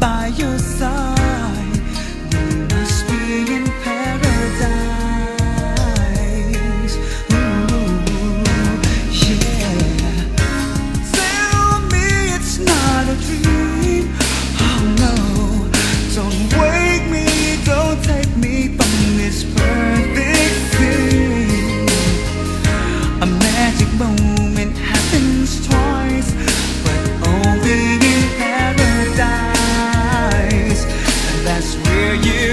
by your side. you.